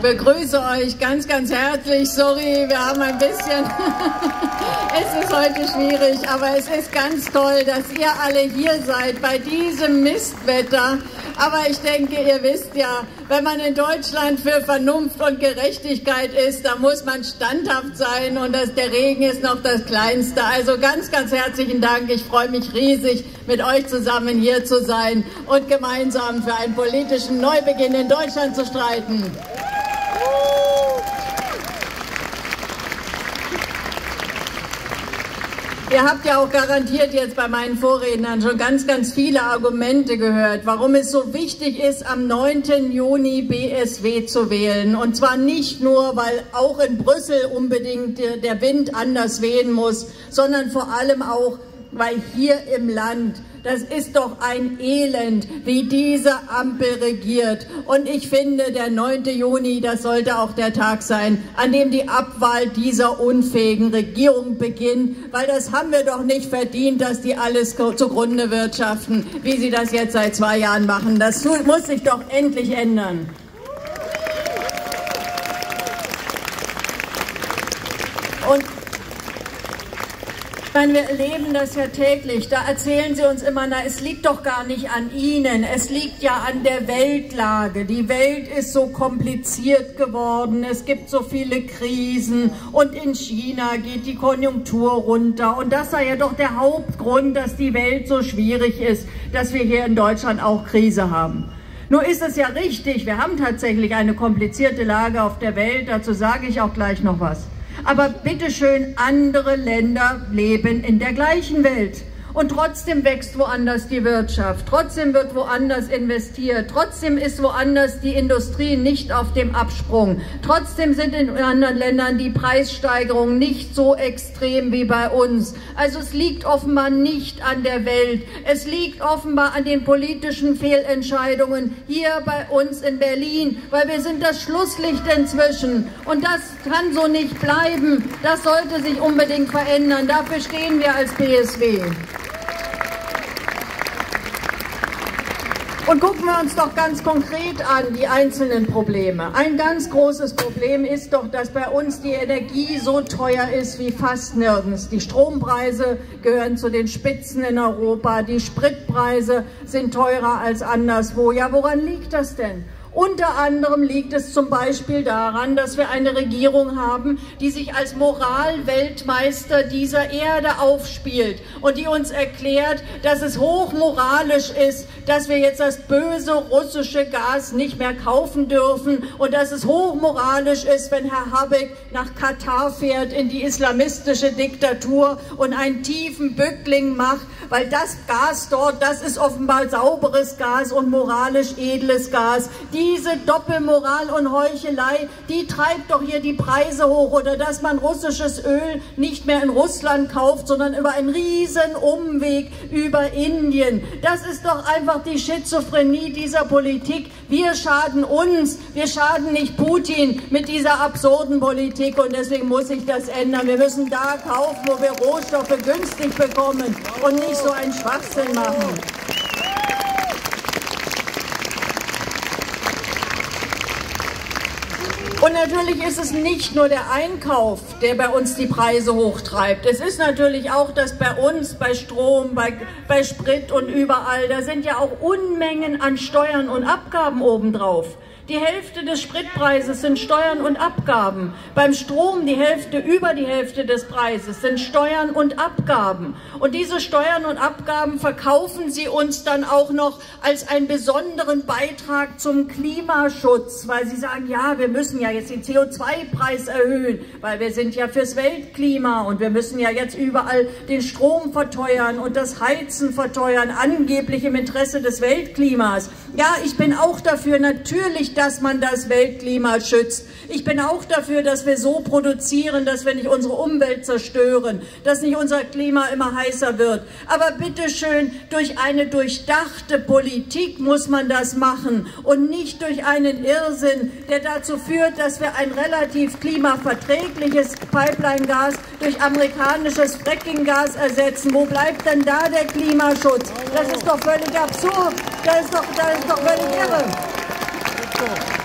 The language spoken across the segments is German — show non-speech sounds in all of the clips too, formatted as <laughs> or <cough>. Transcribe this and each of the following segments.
begrüße euch ganz, ganz herzlich. Sorry, wir haben ein bisschen, <laughs> es ist heute schwierig, aber es ist ganz toll, dass ihr alle hier seid bei diesem Mistwetter. Aber ich denke, ihr wisst ja, wenn man in Deutschland für Vernunft und Gerechtigkeit ist, dann muss man standhaft sein und das, der Regen ist noch das Kleinste. Also ganz, ganz herzlichen Dank. Ich freue mich riesig, mit euch zusammen hier zu sein und gemeinsam für einen politischen Neubeginn in Deutschland zu streiten. Ihr habt ja auch garantiert jetzt bei meinen Vorrednern schon ganz, ganz viele Argumente gehört, warum es so wichtig ist, am 9. Juni BSW zu wählen. Und zwar nicht nur, weil auch in Brüssel unbedingt der Wind anders wehen muss, sondern vor allem auch, weil hier im Land das ist doch ein Elend, wie diese Ampel regiert. Und ich finde, der 9. Juni, das sollte auch der Tag sein, an dem die Abwahl dieser unfähigen Regierung beginnt. Weil das haben wir doch nicht verdient, dass die alles zugrunde wirtschaften, wie sie das jetzt seit zwei Jahren machen. Das muss sich doch endlich ändern. Und meine, wir erleben das ja täglich. Da erzählen Sie uns immer, na, es liegt doch gar nicht an Ihnen. Es liegt ja an der Weltlage. Die Welt ist so kompliziert geworden. Es gibt so viele Krisen. Und in China geht die Konjunktur runter. Und das sei ja doch der Hauptgrund, dass die Welt so schwierig ist, dass wir hier in Deutschland auch Krise haben. Nur ist es ja richtig, wir haben tatsächlich eine komplizierte Lage auf der Welt. Dazu sage ich auch gleich noch was. Aber bitteschön, andere Länder leben in der gleichen Welt. Und trotzdem wächst woanders die Wirtschaft, trotzdem wird woanders investiert, trotzdem ist woanders die Industrie nicht auf dem Absprung, trotzdem sind in anderen Ländern die Preissteigerungen nicht so extrem wie bei uns. Also es liegt offenbar nicht an der Welt, es liegt offenbar an den politischen Fehlentscheidungen hier bei uns in Berlin, weil wir sind das Schlusslicht inzwischen und das kann so nicht bleiben. Das sollte sich unbedingt verändern. Dafür stehen wir als BSW. Und gucken wir uns doch ganz konkret an die einzelnen Probleme. Ein ganz großes Problem ist doch, dass bei uns die Energie so teuer ist wie fast nirgends. Die Strompreise gehören zu den Spitzen in Europa. Die Spritpreise sind teurer als anderswo. Ja, woran liegt das denn? Unter anderem liegt es zum Beispiel daran, dass wir eine Regierung haben, die sich als Moralweltmeister dieser Erde aufspielt und die uns erklärt, dass es hochmoralisch ist, dass wir jetzt das böse russische Gas nicht mehr kaufen dürfen und dass es hochmoralisch ist, wenn Herr Habeck nach Katar fährt in die islamistische Diktatur und einen tiefen Bückling macht, weil das Gas dort, das ist offenbar sauberes Gas und moralisch edles Gas. Diese Doppelmoral und Heuchelei, die treibt doch hier die Preise hoch oder dass man russisches Öl nicht mehr in Russland kauft, sondern über einen riesen Umweg über Indien. Das ist doch einfach die Schizophrenie dieser Politik. Wir schaden uns, wir schaden nicht Putin mit dieser absurden Politik und deswegen muss sich das ändern. Wir müssen da kaufen, wo wir Rohstoffe günstig bekommen und nicht so einen Schwachsinn machen. Und natürlich ist es nicht nur der Einkauf, der bei uns die Preise hochtreibt. Es ist natürlich auch, dass bei uns, bei Strom, bei, bei Sprit und überall, da sind ja auch Unmengen an Steuern und Abgaben obendrauf. Die Hälfte des Spritpreises sind Steuern und Abgaben. Beim Strom die Hälfte, über die Hälfte des Preises sind Steuern und Abgaben. Und diese Steuern und Abgaben verkaufen sie uns dann auch noch als einen besonderen Beitrag zum Klimaschutz, weil sie sagen, ja, wir müssen ja jetzt den CO2-Preis erhöhen, weil wir sind ja fürs Weltklima und wir müssen ja jetzt überall den Strom verteuern und das Heizen verteuern, angeblich im Interesse des Weltklimas. Ja, ich bin auch dafür, natürlich dass man das Weltklima schützt. Ich bin auch dafür, dass wir so produzieren, dass wir nicht unsere Umwelt zerstören, dass nicht unser Klima immer heißer wird. Aber bitteschön, durch eine durchdachte Politik muss man das machen und nicht durch einen Irrsinn, der dazu führt, dass wir ein relativ klimaverträgliches Pipeline-Gas durch amerikanisches Fracking-Gas ersetzen. Wo bleibt denn da der Klimaschutz? Das ist doch völlig absurd. Das ist doch, das ist doch völlig irre.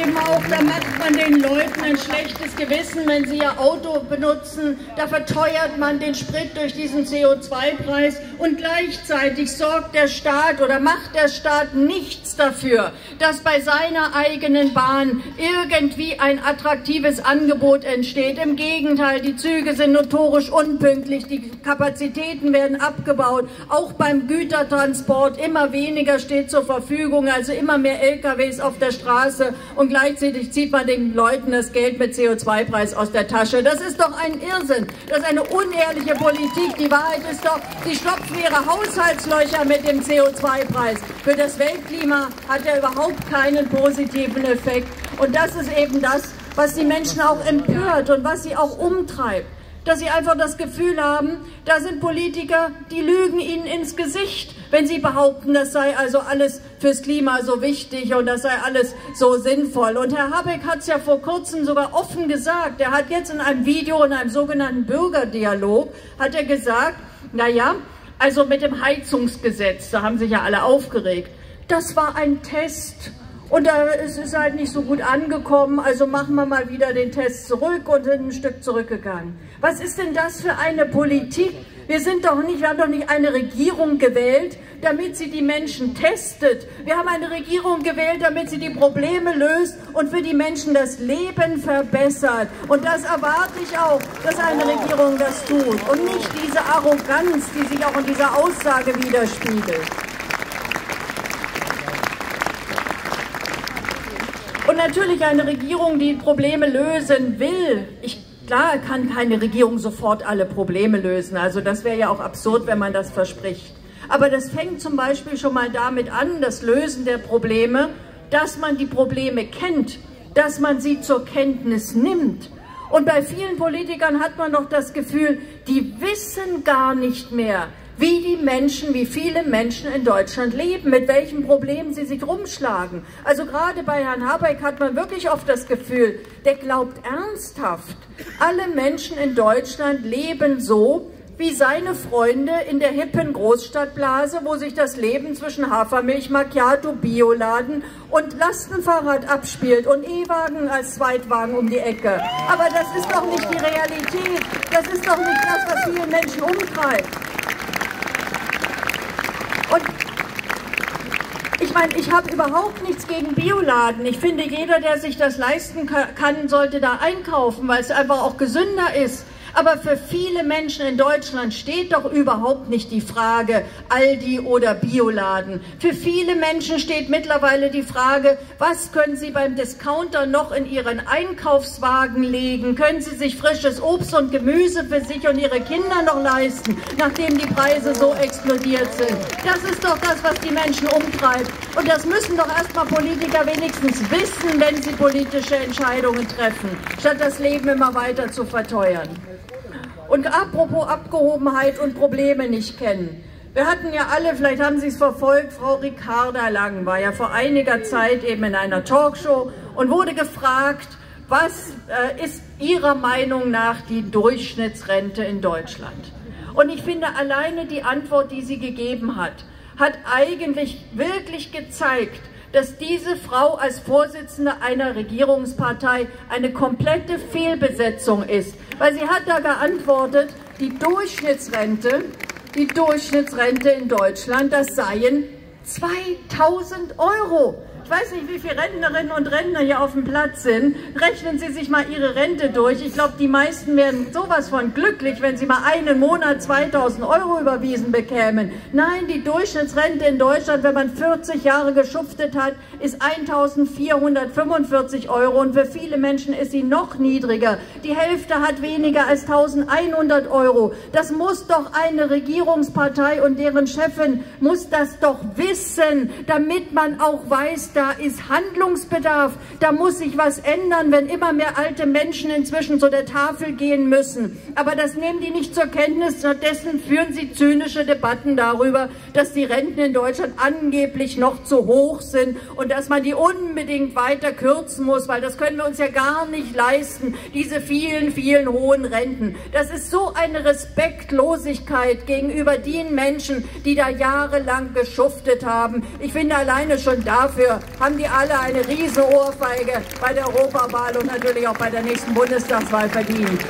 Eben auch, da macht man den Leuten ein schlechtes Gewissen, wenn sie ihr Auto benutzen. Da verteuert man den Sprit durch diesen CO2-Preis und gleichzeitig sorgt der Staat oder macht der Staat nichts dafür, dass bei seiner eigenen Bahn irgendwie ein attraktives Angebot entsteht. Im Gegenteil, die Züge sind notorisch unpünktlich, die Kapazitäten werden abgebaut. Auch beim Gütertransport immer weniger steht zur Verfügung, also immer mehr LKWs auf der Straße und gleichzeitig zieht man den Leuten das Geld mit CO2-Preis aus der Tasche. Das ist doch ein Irrsinn. Das ist eine unehrliche Politik. Die Wahrheit ist doch, sie stopfen ihre Haushaltslöcher mit dem CO2-Preis. Für das Weltklima hat er überhaupt keinen positiven Effekt. Und das ist eben das, was die Menschen auch empört und was sie auch umtreibt dass sie einfach das Gefühl haben, da sind Politiker, die lügen ihnen ins Gesicht, wenn sie behaupten, das sei also alles fürs Klima so wichtig und das sei alles so sinnvoll. Und Herr Habeck hat es ja vor kurzem sogar offen gesagt. Er hat jetzt in einem Video, in einem sogenannten Bürgerdialog, hat er gesagt, na ja, also mit dem Heizungsgesetz, da haben sich ja alle aufgeregt. Das war ein Test und da ist es halt nicht so gut angekommen, also machen wir mal wieder den Test zurück und sind ein Stück zurückgegangen. Was ist denn das für eine Politik? Wir sind doch nicht, wir haben doch nicht eine Regierung gewählt, damit sie die Menschen testet. Wir haben eine Regierung gewählt, damit sie die Probleme löst und für die Menschen das Leben verbessert. Und das erwarte ich auch, dass eine Regierung das tut und nicht diese Arroganz, die sich auch in dieser Aussage widerspiegelt. Und natürlich eine Regierung, die Probleme lösen will. Ich, klar kann keine Regierung sofort alle Probleme lösen. Also das wäre ja auch absurd, wenn man das verspricht. Aber das fängt zum Beispiel schon mal damit an, das Lösen der Probleme, dass man die Probleme kennt, dass man sie zur Kenntnis nimmt. Und bei vielen Politikern hat man doch das Gefühl, die wissen gar nicht mehr, wie die Menschen, wie viele Menschen in Deutschland leben, mit welchen Problemen sie sich rumschlagen. Also gerade bei Herrn Habeck hat man wirklich oft das Gefühl, der glaubt ernsthaft, alle Menschen in Deutschland leben so, wie seine Freunde in der hippen Großstadtblase, wo sich das Leben zwischen Hafermilch, Macchiato, Bioladen und Lastenfahrrad abspielt und E-Wagen als Zweitwagen um die Ecke. Aber das ist doch nicht die Realität. Das ist doch nicht das, was viele Menschen umtreibt. Und ich meine, ich habe überhaupt nichts gegen Bioladen. Ich finde, jeder, der sich das leisten kann, sollte da einkaufen, weil es einfach auch gesünder ist. Aber für viele Menschen in Deutschland steht doch überhaupt nicht die Frage Aldi oder Bioladen. Für viele Menschen steht mittlerweile die Frage, was können sie beim Discounter noch in ihren Einkaufswagen legen? Können sie sich frisches Obst und Gemüse für sich und ihre Kinder noch leisten, nachdem die Preise so explodiert sind? Das ist doch das, was die Menschen umtreibt. Und das müssen doch erstmal Politiker wenigstens wissen, wenn sie politische Entscheidungen treffen, statt das Leben immer weiter zu verteuern. Und apropos Abgehobenheit und Probleme nicht kennen. Wir hatten ja alle, vielleicht haben Sie es verfolgt, Frau Ricarda Lang war ja vor einiger Zeit eben in einer Talkshow und wurde gefragt, was äh, ist Ihrer Meinung nach die Durchschnittsrente in Deutschland? Und ich finde, alleine die Antwort, die sie gegeben hat, hat eigentlich wirklich gezeigt, dass diese Frau als Vorsitzende einer Regierungspartei eine komplette Fehlbesetzung ist. Weil sie hat da geantwortet, die Durchschnittsrente, die Durchschnittsrente in Deutschland, das seien 2000 Euro. Weiß nicht, wie viele Rentnerinnen und Rentner hier auf dem Platz sind. Rechnen Sie sich mal Ihre Rente durch. Ich glaube, die meisten wären sowas von glücklich, wenn sie mal einen Monat 2000 Euro überwiesen bekämen. Nein, die Durchschnittsrente in Deutschland, wenn man 40 Jahre geschuftet hat, ist 1445 Euro und für viele Menschen ist sie noch niedriger. Die Hälfte hat weniger als 1100 Euro. Das muss doch eine Regierungspartei und deren Chefin muss das doch wissen, damit man auch weiß, da ist Handlungsbedarf, da muss sich was ändern, wenn immer mehr alte Menschen inzwischen zu der Tafel gehen müssen. Aber das nehmen die nicht zur Kenntnis, stattdessen führen sie zynische Debatten darüber, dass die Renten in Deutschland angeblich noch zu hoch sind und dass man die unbedingt weiter kürzen muss, weil das können wir uns ja gar nicht leisten, diese vielen, vielen hohen Renten. Das ist so eine Respektlosigkeit gegenüber den Menschen, die da jahrelang geschuftet haben. Ich finde alleine schon haben die alle eine riesen Ohrfeige bei der Europawahl und natürlich auch bei der nächsten Bundestagswahl verdient.